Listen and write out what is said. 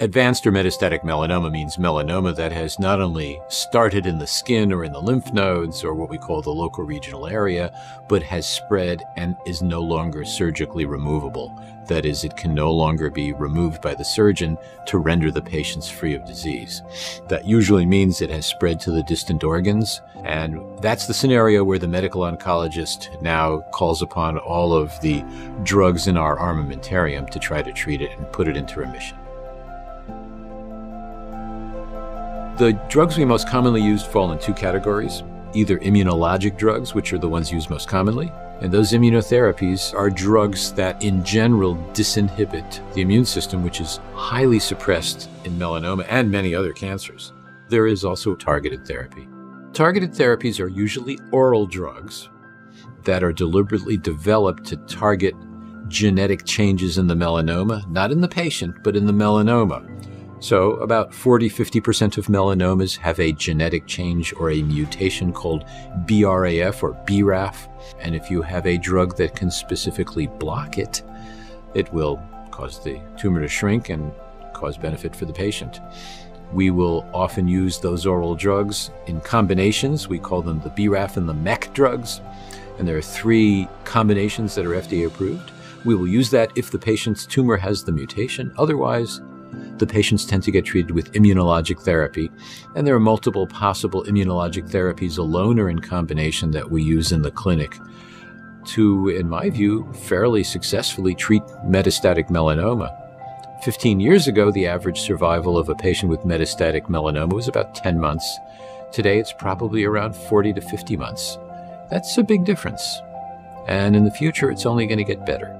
Advanced or metastatic melanoma means melanoma that has not only started in the skin or in the lymph nodes or what we call the local regional area, but has spread and is no longer surgically removable. That is, it can no longer be removed by the surgeon to render the patients free of disease. That usually means it has spread to the distant organs, and that's the scenario where the medical oncologist now calls upon all of the drugs in our armamentarium to try to treat it and put it into remission. The drugs we most commonly use fall in two categories either immunologic drugs, which are the ones used most commonly, and those immunotherapies are drugs that in general disinhibit the immune system, which is highly suppressed in melanoma and many other cancers. There is also targeted therapy. Targeted therapies are usually oral drugs that are deliberately developed to target genetic changes in the melanoma, not in the patient, but in the melanoma. So, about 40 50% of melanomas have a genetic change or a mutation called BRAF or BRAF. And if you have a drug that can specifically block it, it will cause the tumor to shrink and cause benefit for the patient. We will often use those oral drugs in combinations. We call them the BRAF and the MEK drugs. And there are three combinations that are FDA approved. We will use that if the patient's tumor has the mutation. Otherwise, the patients tend to get treated with immunologic therapy, and there are multiple possible immunologic therapies alone or in combination that we use in the clinic to, in my view, fairly successfully treat metastatic melanoma. 15 years ago, the average survival of a patient with metastatic melanoma was about 10 months. Today, it's probably around 40 to 50 months. That's a big difference. And in the future, it's only going to get better.